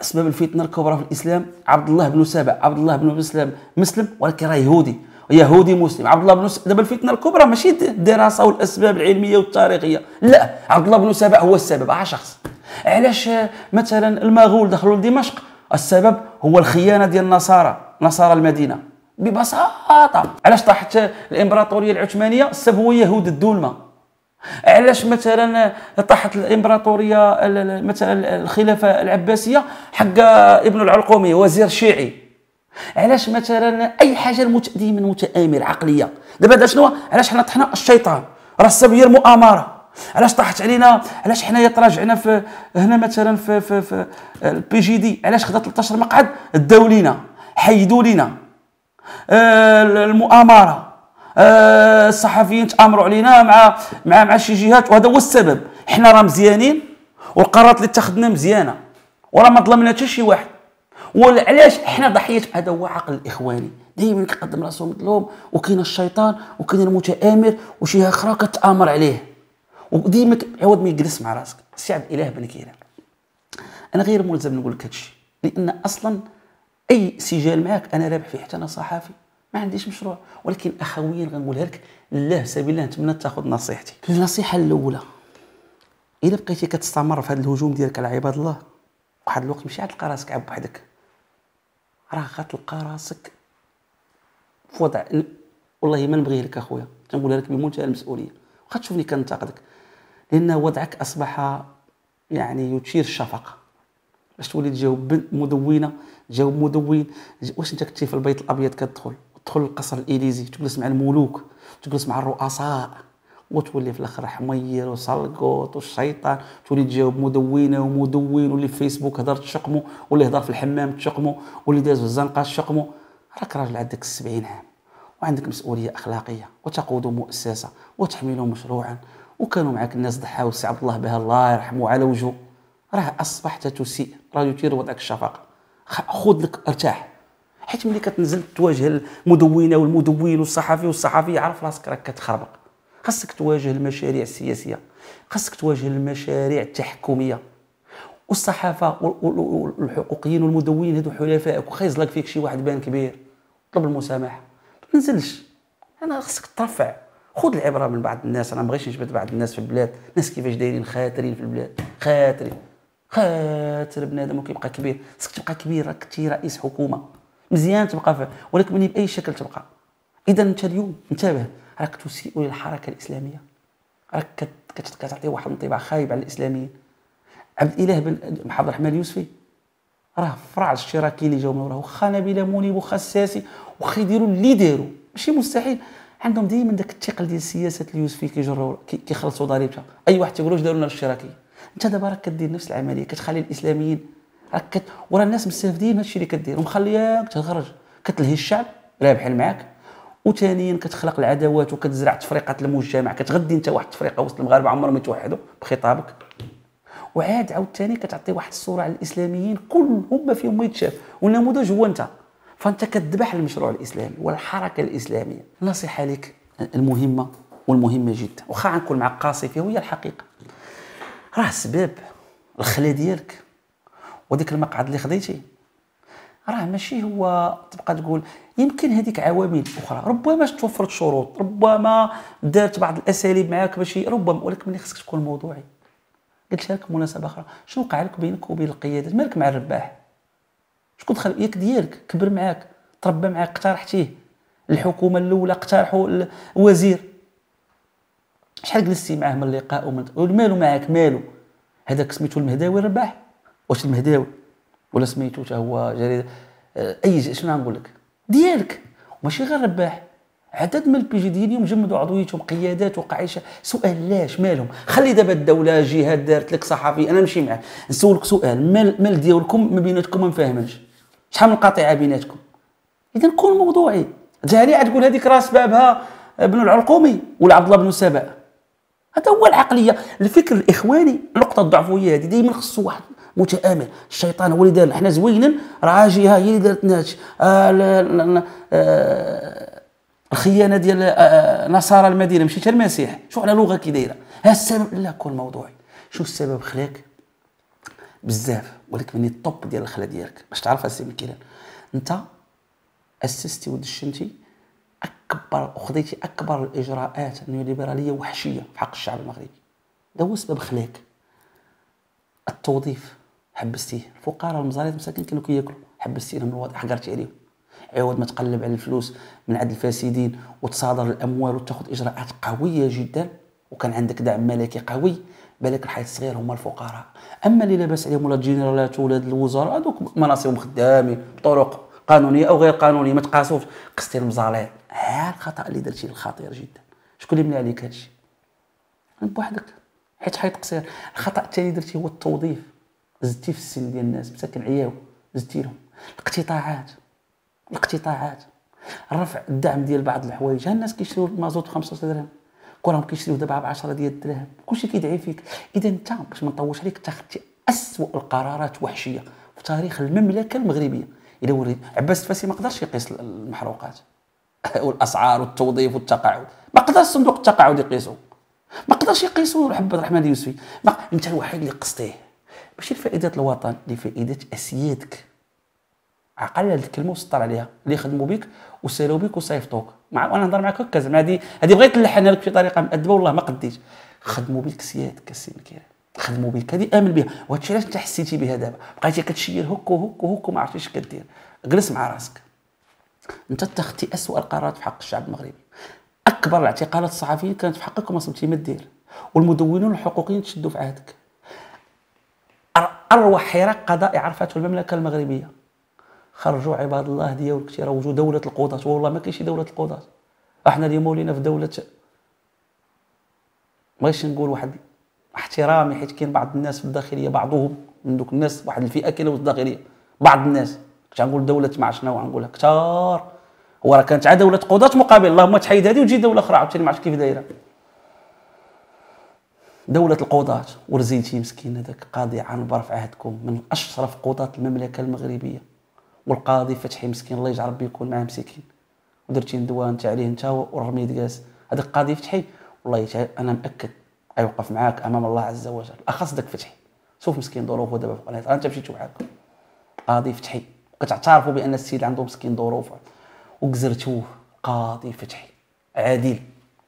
اسباب الفتنة الكبرى في الإسلام عبد الله بن سبع عبد الله بن مسلم مسلم ولكن راه يهودي. يهودي مسلم. عبد الله بن دابا الفتنة الكبرى ماشي الدراسه والأسباب العلمية والتاريخية. لا عبد الله بن سبع هو السبب. آه شخص. علاش مثلا المغول دخلوا لدمشق؟ السبب هو الخيانة ديال النصارى نصارى المدينة. ببساطة. علاش طاحت الإمبراطورية العثمانية؟ السبب هو يهود الدولمة. علاش مثلا طاحت الإمبراطورية مثلا الخلافة العباسية؟ حق ابن العلقمي وزير شيعي. علاش مثلا أي حاجة ديما متآمر عقلية؟ دابا شنو؟ علاش حنا طحنا الشيطان؟ راه السبب هي المؤامره علاش طاحت علينا؟ علاش حنايا تراجعنا في هنا مثلا في في, في ال PJD علاش خدات 13 مقعد؟ داو لينا حيدوا لينا. آه المؤامرة. آه الصحفيين تآمروا علينا مع مع مع شي جهات وهذا هو السبب. حنا راه مزيانين والقرارات اللي اتخذنا مزيانة وراه ما ظلمنا حتى شي واحد. وعلاش حنا ضحية هذا هو عقل الإخواني. دائما كيقدم راسه مظلوم وكاين الشيطان وكاين المتآمر وشي أخرى كتامر عليه. وديما عوض ما يجلس مع راسك. الشعب إله بن كيران. أنا غير ملزم نقول لك هادشي. لأن أصلا أي سجال معك أنا رابح فيه حتى أنا صحافي. ما عنديش مشروع. ولكن أخويا غنقولها لك لله سبيل الله نتمنى تاخذ نصيحتي. النصيحة الأولى. إلا بقيتي كتستمر في هذا الهجوم ديالك على عباد الله واحد الوقت ماشي غتلقى راسك عاد بوحدك راه غتلقى راسك في وضع والله ما نبغيه لك اخويا. تنقولها لك بمنتهى المسؤولية. واخا تشوفني كنتقدك لأن وضعك أصبح يعني يثير الشفقة. باش تولي تجاوب بنت مدونة تجاوب مدون. واش أنت كنتي في البيت الأبيض كتدخل؟ تدخل القصر الإليزي تجلس مع الملوك تجلس مع الرؤساء. وتولي في الآخر حمير وسلقوط والشيطان تولي تجاوب مدونة ومدون واللي في فيسبوك هضر تشقمو واللي هضر في الحمام تشقمو واللي داز في الزنقة تشقمو. راك راجل عندك السبعين عام وعندك مسؤولية أخلاقية وتقود مؤسسة وتحمل مشروعا وكانوا معك الناس ضحاو السي عبد الله بها الله يرحمه على وجهه. راه أصبحت تسيء راه يثير وضعك الشفقه خذ لك ارتاح. حيت ملي كتنزل تواجه المدونة والمدون والصحفي والصحفية عرف راسك راك كتخربق. خاصك تواجه المشاريع السياسية خاصك تواجه المشاريع التحكمية. والصحافة وال- وال- والحقوقيين والمدونين هادو حلفائك وخا يزلق فيك شي واحد بان كبير. طلب المسامحة. ما تنزلش. أنا خاصك ترفع. خذ العبرة من بعض الناس. أنا ما بغيتش نجبد بعض الناس في البلاد. الناس كيفاش دايرين خاترين في البلاد. خاترين خاتر بنادم وكيبقى كبير. خاصك تبقى كبير. راك كنتي رئيس حكومة. مزيان تبقى في ولكن مني بأي شكل تبقى. إذا أنت اليوم انتبه. راك تسيء للحركة الإسلامية. راك كت- كت- كتعطي واحد الانطباع خايب على الإسلاميين. عبد الإله بن محمد الرحمن اليوسفي راه فرع الاشتراكي اللي جاو من وراه واخا نبيله منيب واخا الساسي واخا يديروا اللي داروا ماشي مستحيل. عندهم ديما داك الثقل ديال سياسه اليوسفي كيجروا كي- كيخلصوا ضريبتها أي واحد تيقول واش داروا لنا الاشتراكي؟ أنت دابا راك كدير نفس العملية كتخلي الإسلاميين راك. ورا الناس مستافدين من هادشي اللي كدير ومخلياك تخرج كتلهي الشعب رابحين معاك. وثانيا كتخلق العداوات وكتزرع تفرقه المجتمع. كتغدي انت واحد التفرقه وسط المغاربة عمرهم يتوحدوا بخطابك. وعاد عاوتاني كتعطي واحد الصورة على الإسلاميين كلهم ما فيهم ما يتشاف. والنموذج هو انت. فانت كتذبح المشروع الإسلامي والحركة الإسلامية. النصيحه لك المهمة والمهمة جدا. واخا غنكون معك قاسي فيها وهي الحقيقة. راه سباب الخلا ديالك. وديك المقعد اللي خديتي. راه ماشي هو تبقى تقول يمكن هذيك عوامل أخرى. ربما توفرت شروط ربما دارت بعض الأساليب معاك باش ربما ولكن ملي خصك تكون موضوعي. قلت لك مناسبه أخرى. شنو وقع لك بينك وبين القيادات مالك مع الرباح؟ شكون دخل؟ ياك ديالك كبر معاك تربى معاك اقترحتيه. الحكومة الأولى اقترحوا الوزير. شحال جلستي معاه من اللقاء ومن مالو معاك مالو هذاك سميتو المهداوي الرباح؟ واش المهداوي؟ ولا سميتو حتى هو جريدة؟ أي شنو نقول لك؟ ديالك. وماشي غير رباح. عدد من ال PJD اليوم جمدوا عضويتهم قيادات وقعيشه سؤال لاش؟ مالهم؟ خلي دابا الدولة جهات دارت لك صحفي. أنا نمشي معاك. نسولك سؤال. مال مال ديالكم ما بيناتكم ما مفاهمينش شحال من قطيعة بيناتكم؟ اذا كون موضوعي. عاد تقول هذيك راس بابها ابن العلقمي ولا عبد الله بن سبأ. هذا هو العقلية. الفكر الإخواني نقطة الضعفيه هذه دائما خصو واحد. متآمل الشيطان هو اللي دار. حنا زوينا. راه جهه هي اللي دارت آه آه الخيانة ديال آه نصارى المدينة. مشيت حتى المسيح. شو على لغة كي دايرة. ها السبب لا كون موضوعي. شو السبب خلاك؟ بزاف. ولكن من الطوب ديال الخلا ديالك. باش تعرف السي كيلان أنت أسستي ودشنتي أكبر وخديتي أكبر الاجراءات النيوليبراليه وحشية في حق الشعب المغربي. ده هو سبب خلاك. التوظيف. حبستيه. الفقراء المزاريات المساكين كانوا كياكلوا. حبستي لهم الوضع حقرتي عليهم. عوض ما تقلب على الفلوس من عند الفاسدين وتصادر الأموال وتاخذ إجراءات قوية جدا. وكان عندك دعم ملكي قوي بالك الحياة الصغير هما الفقراء. أما اللي لاباس عليهم ولا الجنرالات ولا الوزراء هذوك مناصبهم خدامين بطرق قانونية أو غير قانونية ما تقاسوش. قصتي المزاليط ها الخطأ اللي درتي الخطير جدا. شكون اللي عليك هادشي بوحدك. حيت حيط قصير. الخطأ الثاني درتي هو التوظيف. زدتي في السن ديال الناس مساكن عياو زدتي لهم. الاقتطاعات الاقتطاعات. رفع الدعم ديال بعض الحوايج. ها الناس كيشريو المازوت ب 15 درهم كراهم كيشريو دابا ب 10 ديال الدراهم كلشي كيدعي فيك. إذا أنت باش ما نطولش عليك اتخذتي اسوء القرارات وحشية في تاريخ المملكة المغربية. الا وريت عباس الفاسي ما قدرش يقيس المحروقات. والأسعار والتوظيف والتقاعد. ما قدرش صندوق التقاعد يقيسو ما قدرش يقيسو عبد الرحمن اليوسفي أنت الوحيد اللي قصتيه. ماشي لفائده الوطن لفائده أسيادك. عقل هذه الكلمة وسطر عليها. اللي خدموا بك وسالوا بك وصيفطوك. مع وأنا نهضر معاك هكا زعما هذه هذه بغيت نلحنها لك بشي طريقة مأدبة والله ما قديت خدموا بك سيادك السي كيران خدموا بك هذه آمن بها وهذا الشيء علاش انت حسيتي بها دابا؟ بقيتي كتشير هك وهك وهك وما عرفتيش كدير. جلس مع راسك. انت اتخذتي اسوء القرارات في حق الشعب المغربي. أكبر الاعتقالات الصحفيين كانت في حقك وما صمتي ما دير والمدونون الحقوقيين تشدوا في عهدك. أروع حراك قضائي عرفته المملكة المغربية. خرجوا عباد الله ديالك تيروجوا دولة القضاة. والله ما كاينش دولة القضاة. أحنا اليوم ولينا في دولة بغيتش نقول واحد احترامي حيت كاين بعض الناس في الداخلية بعضهم من دوك الناس واحد الفئة كاينة في الداخلية. بعض الناس. كنت غنقول دولة ما شنو غنقولها؟ كثار هو راه كانت عاد دولة قضاة مقابل. اللهم تحيد هذه وتجي دولة أخرى عاوتاني ما عرفتش كيف دايرة. دولة القضاة ورزيتي مسكين هذاك قاضي عنبر في عهدكم من أشرف قضاة المملكة المغربية والقاضي فتحي مسكين الله يجعل ربي يكون معاه مسكين. ودرتي ندوه انت عليه انت والرميد جالس هذاك القاضي فتحي والله أنا مأكد غيوقف معاك أمام الله عز وجل. أخص داك فتحي. شوف مسكين ظروفه دابا في القناة. أنت مشيتو معاك. قاضي فتحي. كتعترفوا بأن السيد عنده مسكين ظروف وكزرتوه قاضي فتحي. عادل.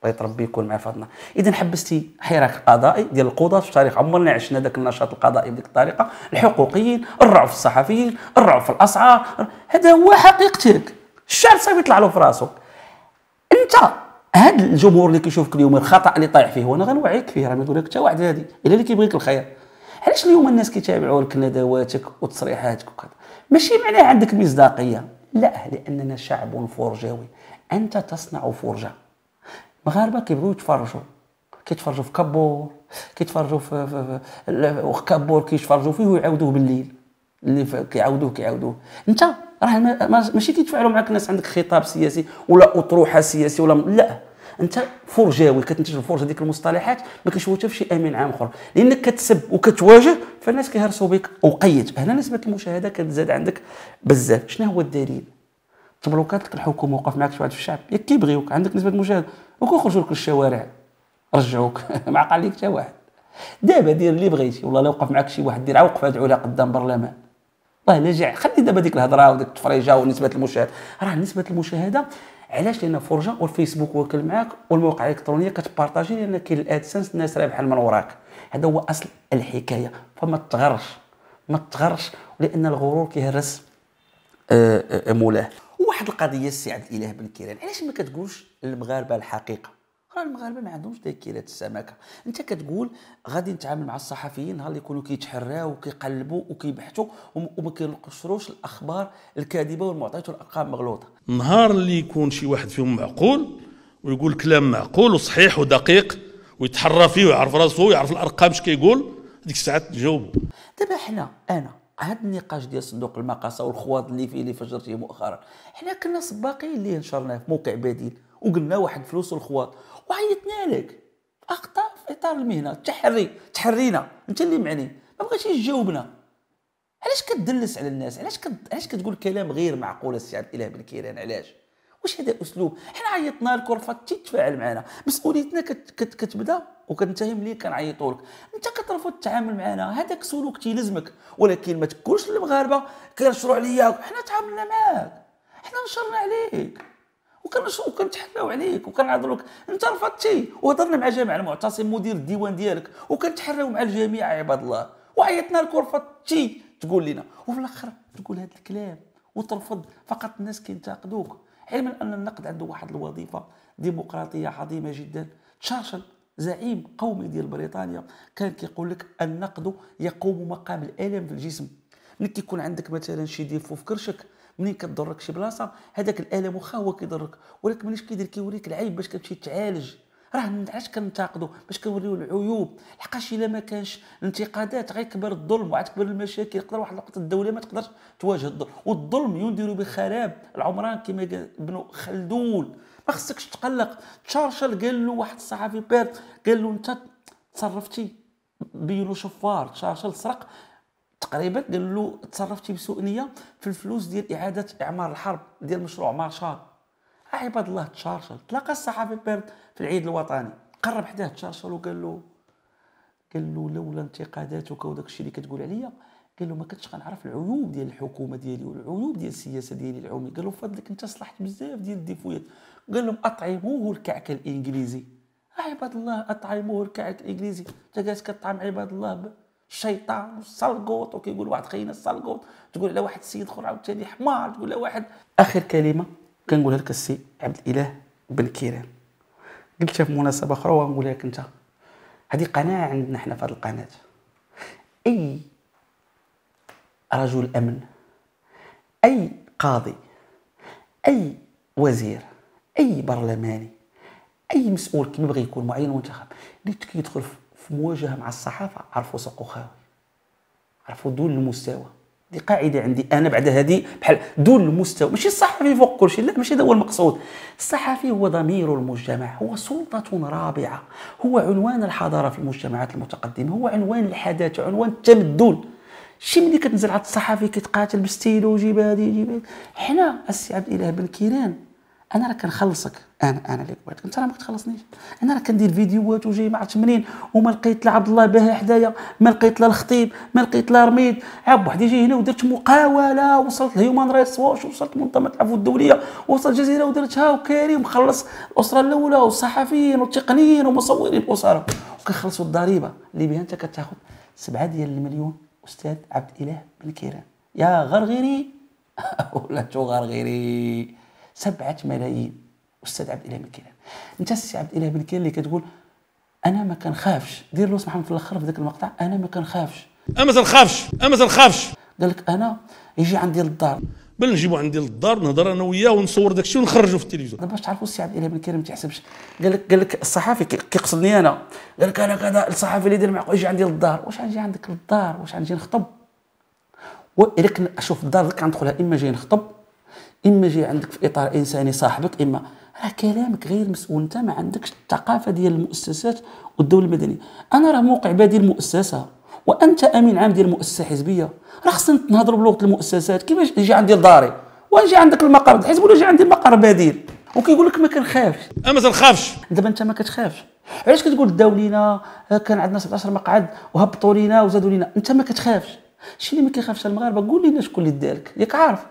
بغيت ربي يكون مع فاطمة. اذا حبستي حراك قضائي ديال القضاة في التاريخ عمرنا عشنا ذاك النشاط القضائي بديك الطريقة. الحقوقيين الرعب في الصحفيين الرعب في الأسعار. هذا هو حقيقتك. الشعب صافي يطلع له في راسه. أنت هذا الجمهور اللي كيشوفك اليوم الخطأ اللي طايح فيه وأنا غنوعيك فيه راه ما نقول لك حتى واحد هذه إلا اللي كيبغيك الخير. علاش اليوم الناس كيتابعوا لك ندواتك وتصريحاتك وكذا؟ ماشي معناه عندك مصداقية. لا لأننا شعب فرجاوي أنت تصنع فرجة. المغاربه كيبغيو يتفرجوا. كيتفرجوا في كابور كيتفرجوا في, في, في كابور كيتفرجوا فيه ويعاودوه بالليل. اللي كيعاودوه كيعاودوه. انت راه ماشي كيتفاعلوا معك الناس عندك خطاب سياسي ولا أطروحة سياسية ولا لا. انت فرجاوي كتنتج الفرجة ديك المصطلحات ما كيشوفوا حتى في شي امين عام أخر. لأنك كتسب وكتواجه فالناس كيهرسوا بك وقيت هنا نسبه المشاهده كتزاد عندك بزاف. شنو هو الدليل؟ لك الحكومة وقف معك شي واحد في الشعب ياك كيبغيوك. عندك نسبة مشاهده وكيخرجوا لك للشوارع رجعوك. ما عقل لك حتى واحد. دابا دير اللي بغيتي والله لو وقف معك شي واحد دير وقفه ادعو لها قدام برلمان. الله لا جاع خلي دابا ديك الهضرة وديك التفريجة ونسبة المشاهده راه نسبة المشاهدة علاش؟ لأن فرجة والفيسبوك واكل معاك والمواقع الإلكترونية كتبارطاجي لأن كاين الادسنس الناس رابحه من وراك. هذا هو أصل الحكاية. فما تغرش ما تغرش لأن الغرور كيهرس آه، آه، مولاه. وواحد القضية السي عبد الإله بن كيران علاش ما كتقولش للمغاربه الحقيقة. راه المغاربة ما عندهمش كيلات السمكة. انت كتقول غادي نتعامل مع الصحفيين نهار اللي يكونوا كيتحراو وكيقلبوا وكيبحثوا وما كينقشروش الأخبار الكاذبة والمعطيات والأرقام مغلوطه نهار اللي يكون شي واحد فيهم معقول ويقول كلام معقول وصحيح ودقيق ويتحرى فيه ويعرف راسه ويعرف الأرقام اش كيقول ديك الساعة تجاوب دابا حنا أنا هذا النقاش ديال صندوق المقاصة والخواض اللي فيه اللي فجرتيه مؤخرا حنا كنا سباقين اللي نشرناه في موقع بديل؟ وقلنا واحد فلوس الخواض وعيطنا لك أخطاء في إطار المهنة. تحري. تحرينا. أنت اللي معني. ما بغيتيش تجاوبنا علاش كتدلس على الناس؟ علاش كت... علاش كتقول كلام غير معقول السي عبد الإله بن كيران؟ علاش؟ واش هذا أسلوب؟ حنا عيطنا لك ورفضتي تتفاعل معنا. مسؤوليتنا كت... كت... كتبدا وكتنتهي ملي كنعيطوا لك أنت كترفض التعامل معنا. هذاك سلوك تيلزمك. ولكن ما تقولش للمغاربه كينشروا عليا. حنا تعاملنا معاك. حنا نشرنا عليك. وكنتحكاو عليك وكنعرضوا لك انت رفضتي. وهضرنا مع جامع المعتصم مدير الديوان ديالك وكنتحراو مع الجميع عباد الله. وعيطنا لك ورفضتي. تقول لنا. وفي الآخر تقول هذا الكلام وترفض. فقط الناس كينتقدوك. علما أن النقد عنده واحد الوظيفة ديمقراطية عظيمة جدا. تشارشل زعيم قومي ديال بريطانيا. كان كيقول لك النقد يقوم مقام الألم في الجسم. ملي كيكون عندك مثلا شي défaut في كرشك منين كتضرك شي بلاصة؟ هذاك الالم واخا هو كيضرك. ولكن مليش كيدير كيوريك العيب باش كتمشي تعالج. راه علاش كننتاقدوا باش كنوريو العيوب. لحقاش إلا ما كانش الانتقادات غيكبر الظلم وعاد تكبر المشاكل يقدر واحد الوقت الدولة ما تقدرش تواجه الظلم والظلم ينذر بخراب. العمران كما قال ابن خلدون. ما خصكش تقلق. تشارشل قال له واحد الصحفي بيرت قال له أنت تصرفتي بينو شفار. تشارشل سرق. تقريبا قال له تصرفتي بسوء نية في الفلوس ديال إعادة إعمار الحرب ديال مشروع مارشال. عباد الله تشارشل. تلاقى الصحفي في العيد الوطني. قرب حداه تشارشل وقال له قال له لولا انتقاداتك وداك الشيء اللي كتقول عليا قال له ما كنتش غنعرف العيوب ديال الحكومة ديالي والعيوب ديال السياسة ديالي العموميه قال له بفضلك انت صلحت بزاف ديال الديفويات. قال لهم أطعموه الكعك الإنجليزي. عباد الله أطعموه الكعك الإنجليزي. انت جالس كطعم عباد الله الشيطان والسلقوط وكيقول واحد خينا السلقوط. تقول على واحد السيد اخر عاوتاني حمار. تقول على واحد. آخر كلمة كنقولها لك السي عبد الإله بن كيران. قلتها في مناسبة أخرى ونقولها لك أنت. هذه قناعة عندنا حنا في هذه القناة. أي رجل أمن أي قاضي أي وزير أي برلماني أي مسؤول كما بغى يكون معين منتخب اللي كيدخل في مواجهه مع الصحافة عرفوا سوقو خاوي عرفوا دون المستوى. دي قاعدة عندي أنا بعد هذه بحال دون المستوى. ماشي الصحفي فوق كل شيء لا ماشي هذا هو المقصود. الصحفي هو ضمير المجتمع هو سلطة رابعة هو عنوان الحضارة في المجتمعات المتقدمة هو عنوان الحداثة عنوان التمدن. شي ملي كتنزل عند الصحفي كيتقاتل بستيلو جيب هادي جيب حنا السي عبد الإله بن كيران أنا راه كنخلصك أنا أنا اللي قلت أنت راه ما كتخلصنيش. أنا راه كندير فيديوهات وجاي ما عرفتش منين وما لقيت لا عبد الله باه حدايا ما لقيت لا الخطيب ما لقيت لا رميد. عاب واحد يجي هنا ودرت مقاولة وصلت ال Human Rights Watch وصلت منظمة العفو الدولية وصلت الجزيرة ودرتها وكريم خلص الأسرة الأولى والصحفيين والتقنيين ومصورين الاسره وكنخلصوا الضريبة. اللي بها أنت كتاخذ سبعة ديال المليون. أستاذ عبد الإله بن كيران. يا غرغري ولا تغرغري سبعة ملايين. أستاذ عبد الإله بن كيران أنت السي عبد الإله بن كيران اللي كتقول أنا ما كنخافش. دير له محمد في الأخر في ذاك المقطع. أنا ما كنخافش. اما تنخافش. اما تنخافش. قال لك أنا يجي عندي للدار. بل نجيبو عندي للدار نهضر أنا وياه ونصور داك الشيء ونخرجو في التلفزيون. دابا باش تعرفوا السي عبد الإله بن كيران ما تيحسبش قال لك قال لك الصحافي كي- كيقصدني أنا. قال لك أنا كذا الصحافي اللي يدير معك يجي عندي للدار. واش غنجي عندك للدار؟ واش غنجي نخطب؟ وإلا كن شوف الدار اللي كندخلها إما جاي نخطب إما جاي عندك في إطار إنساني صاحبك إما راه كلامك غير مسؤول أنت ما عندكش الثقافة ديال المؤسسات والدولة المدنية. أنا راه موقع بديل مؤسسه وأنت أمين عام ديال مؤسسه حزبية. راه خصنا نهضروا بلغة المؤسسات كيفاش يجي عندي لداري؟ ويجي عندك المقر الحزب ولا يجي عندي المقر بديل؟ وكيقول لك ما كنخافش. اما تنخافش. دابا أنت ما كتخافش. علاش كتقول داو لينا آه، كان عندنا 17 مقعد وهبطوا لينا وزادوا لينا؟ أنت ما كتخافش. شي اللي ما كيخافش المغاربة قول لنا شكون اللي دارك. ياك عارف.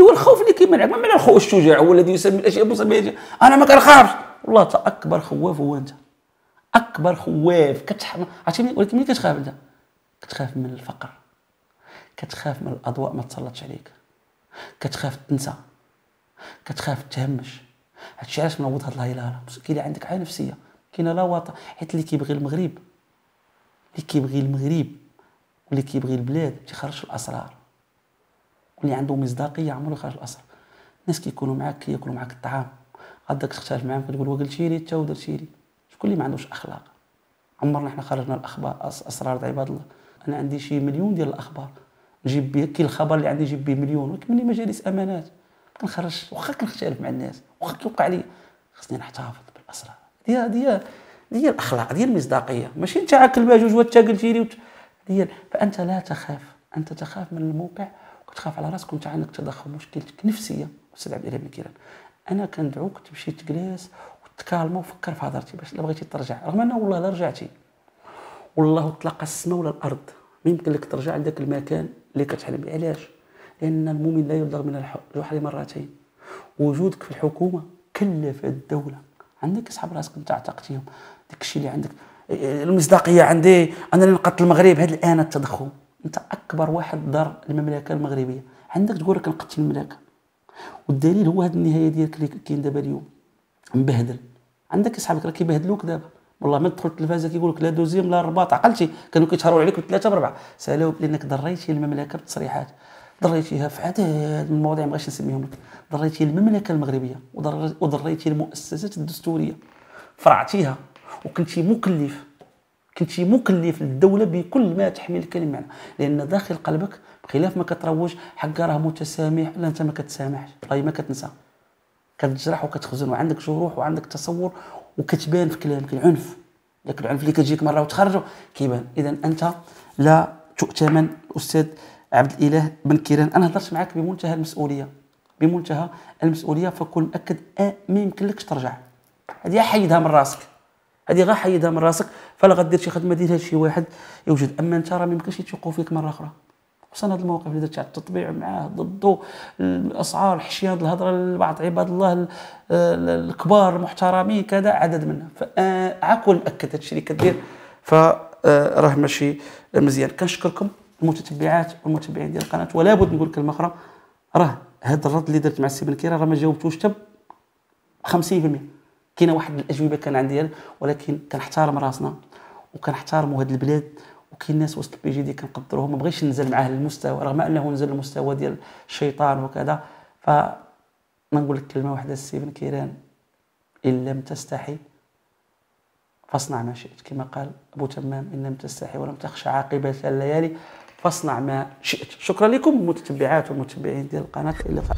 هو الخوف اللي كيمنعك ما معنى الخوف؟ الشجاع هو الذي يسمي الأشياء مسميات أنا ما كنخافش. والله تا أكبر خواف هو أنت. أكبر خواف. كتحمل. عرفتي ولكن ملي كتخاف أنت؟ كتخاف من الفقر. كتخاف من الأضواء ما تسلطش عليك. كتخاف تنسى. كتخاف تهمش. هادشي علاش منوض هاد الله لا كاين عندك عين نفسية. كاين لا وطن حيت اللي كيبغي المغرب. اللي كيبغي المغرب. واللي كيبغي البلاد. ما تيخرجش الأسرار. واللي عنده مصداقية عمره يخرج الاسرار الناس كيكونوا معاك كياكلوا معاك الطعام. غاداك تختلف معاهم كتقول وقلتي لي انت ودرتي لي شكون اللي ما عندوش أخلاق. عمرنا حنا خرجنا الأخبار أسرار عباد الله. أنا عندي شي مليون ديال الأخبار. نجيب به كاين الخبر اللي عندي نجيب به مليون ولكن مني مجالس أمانات ما كنخرجش واخا كنختلف مع الناس واخا كيوقع لي خصني نحتفظ بالأسرار. هي هي هي الأخلاق ديال المصداقية. ماشي أنت عاك الباجوج وانت قلتي لي. ديال فأنت لا تخاف. أنت تخاف من الموقع وتخاف على راسك وانت عندك تضخم مشكلتك نفسيه أستاذ عبد الاله بن كيران أنا كندعوك تمشي تجلس وتكالما وفكر في هضرتي باش لا بغيتي ترجع. رغم أنه والله لا رجعتي. والله تلقى السماء ولا الأرض. ما يمكن لك ترجع لذاك المكان اللي كتحلم به علاش؟ لأن المؤمن لا يبلغ من الجحر مرتين. وجودك في الحكومة كلف الدولة. عندك أصحاب راسك انت اعتقتيهم داك الشيء اللي عندك المصداقية عندي أنا اللي نقدت المغرب. هذا الآن التضخم. انت اكبر واحد دار المملكة المغربية. عندك تقول لك نقدت المملكة. والدليل هو هذه النهاية ديالك اللي كاين دابا اليوم. مبهدل. عندك اصحابك راه كيبهدلوك دابا. والله ما تدخل التلفازة كيقول لك لا دوزيام لا رباط عقلتي. كانوا كيتهروا عليك بثلاثه بربعه سألوك لانك ضريتي المملكة بتصريحات. ضريتيها في عدد من المواضيع ما بغيتش نسميهم لك. ضريتي المملكة المغربية وضر- وضريتي المؤسسات الدستورية. فرعتيها وكنتي مكلف. كنتي مكلف للدولة بكل ما تحمل الكلمة. معنى لأن داخل قلبك بخلاف ما كتروج حق راه متسامح لا أنت ما كتسامحش. راهي ما كتنسى. كتجرح وكتخزن وعندك جروح وعندك تصور وكتبان في كلامك العنف. ذاك العنف اللي كتجيك مرة وتخرجه كيبان. اذا أنت لا تؤتمن الأستاذ عبد الإله بن كيران. أنا هضرت معك بمنتهى المسؤولية. بمنتهى المسؤولية فكن مأكد آه ما يمكن لكش ترجع. هذه حيدها من راسك. هذه غير حيدها من راسك. فلا غدير شي خدمة ديرها شي واحد يوجد. أما أنت راه ما يمكنش يتوقفوا فيك مرة أخرى. خصوصا هذا الموقف اللي درت تاع التطبيع معاه ضده الأسعار الحشيان الهضرة لبعض عباد الله ال- ال- الكبار المحترمين كذا عدد منها. فعاكل مأكد هذا الشيء اللي كدير. فراه ماشي مزيان. كنشكركم المتتبعات والمتابعين ديال القناة. ولا بد نقول كلمة أخرى. راه هذا الرد اللي درت مع السي بن كيرا راه ما جاوبتوش حتى 50% كاينة واحد الأجوبة كان عندي ولكن كنحترم راسنا. وكنحترموا هذه البلاد وكاين ناس وسط ال PJD كنقدروهم ما بغيتش ننزل معاه للمستوى رغم أنه نزل للمستوى ديال الشيطان وكذا. ف نقول لك كلمة واحدة السي بن كيران إن لم تستحي فاصنع ما شئت. كما قال أبو تمام إن لم تستحي ولم تخشى عاقبة الليالي فاصنع ما شئت. شكرا لكم المتتبعات والمتابعين ديال القناة إلى اللقاء